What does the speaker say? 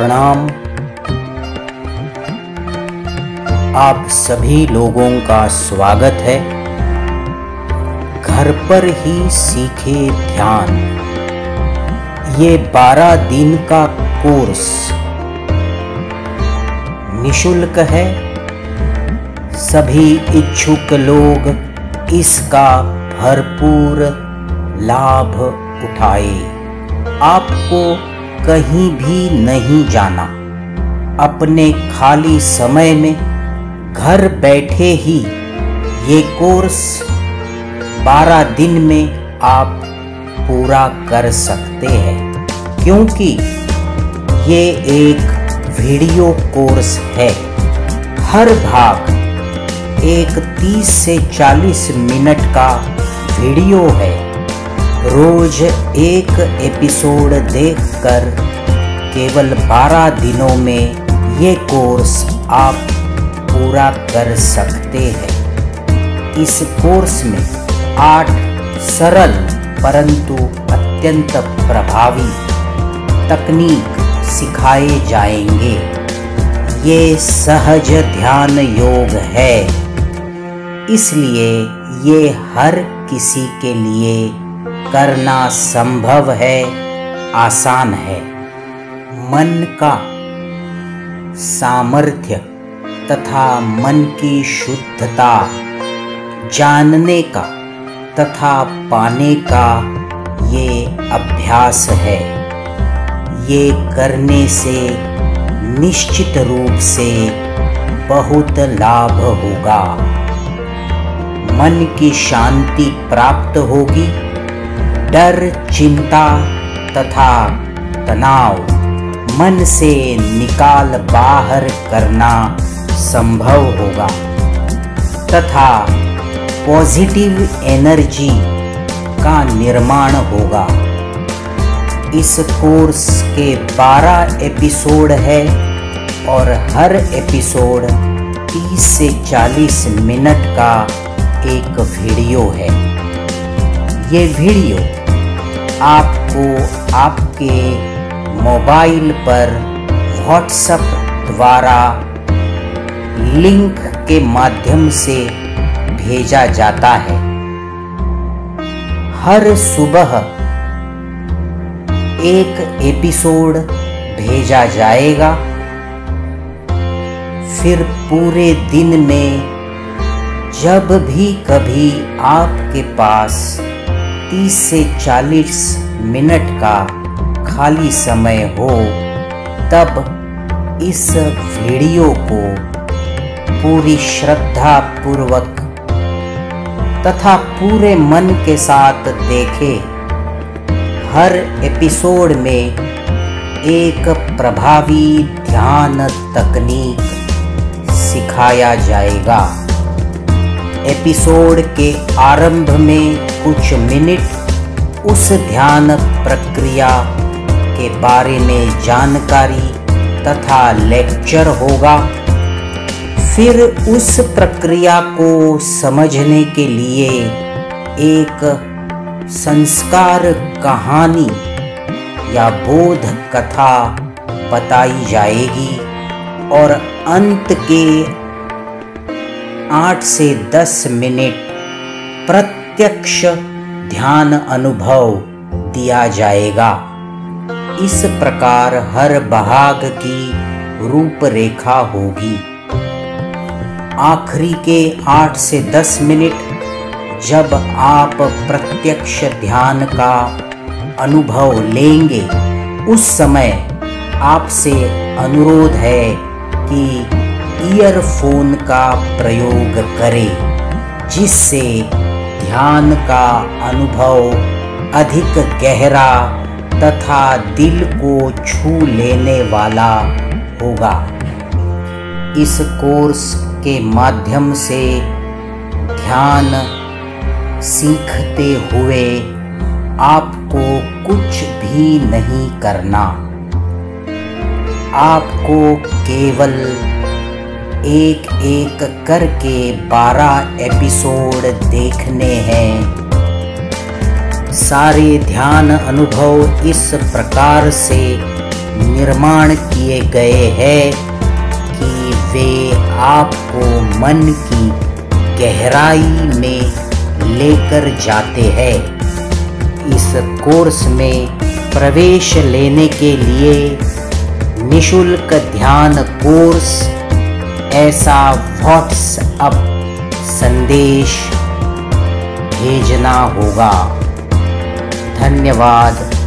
प्रणाम। आप सभी लोगों का स्वागत है। घर पर ही सीखे ध्यान। ये बारह दिन का कोर्स। निशुल्क है। सभी इच्छुक लोग इसका भरपूर लाभ उठाए। आपको कहीं भी नहीं जाना। अपने खाली समय में घर बैठे ही ये कोर्स 12 दिन में आप पूरा कर सकते हैं, क्योंकि ये एक वीडियो कोर्स है। हर भाग एक 30 से 40 मिनट का वीडियो है। रोज एक एपिसोड देखकर केवल 12 दिनों में ये कोर्स आप पूरा कर सकते हैं। इस कोर्स में आठ सरल परंतु अत्यंत प्रभावी तकनीक सिखाए जाएँगे। ये सहज ध्यान योग है। इसलिए ये हर किसी के लिए करना संभव है, आसान है। मन का सामर्थ्य तथा मन की शुद्धता जानने का तथा पाने का ये अभ्यास है। ये करने से निश्चित रूप से बहुत लाभ होगा। मन की शांति प्राप्त होगी। डर, चिंता तथा तनाव मन से निकाल बाहर करना संभव होगा। तथा पॉजिटिव एनर्जी का निर्माण होगा। इस कोर्स के 12 एपिसोड है और हर एपिसोड 30 से 40 मिनट का एक वीडियो है। ये वीडियो आपको आपके मोबाइल पर व्हाट्सएप द्वारा लिंक के माध्यम से भेजा जाता है। हर सुबह एक एपिसोड भेजा जाएगा। फिर पूरे दिन में जब भी कभी आपके पास 30 से 40 मिनट का खाली समय हो, तब इस वीडियो को पूरी श्रद्धा पूर्वक तथा पूरे मन के साथ देखें। हर एपिसोड में एक प्रभावी ध्यान तकनीक सिखाया जाएगा। एपिसोड के आरंभ में कुछ मिनट उस ध्यान प्रक्रिया के बारे में जानकारी तथा लेक्चर होगा। फिर उस प्रक्रिया को समझने के लिए एक संस्कार कहानी या बोध कथा बताई जाएगी और अंत के आठ से दस मिनट प्रति प्रत्यक्ष ध्यान अनुभव दिया जाएगा। इस प्रकार हर भाग की रूपरेखा होगी। आखिरी के आठ से दस मिनट जब आप प्रत्यक्ष ध्यान का अनुभव लेंगे, उस समय आपसे अनुरोध है कि ईयरफोन का प्रयोग करें, जिससे ध्यान का अनुभव अधिक गहरा तथा दिल को छू लेने वाला होगा। इस कोर्स के माध्यम से ध्यान सीखते हुए आपको कुछ भी नहीं करना। आपको केवल एक एक करके बारह एपिसोड देखने हैं। सारे ध्यान अनुभव इस प्रकार से निर्माण किए गए हैं कि वे आपको मन की गहराई में लेकर जाते हैं। इस कोर्स में प्रवेश लेने के लिए निशुल्क ध्यान कोर्स ऐसा व्हाट्सअप संदेश भेजना होगा। धन्यवाद।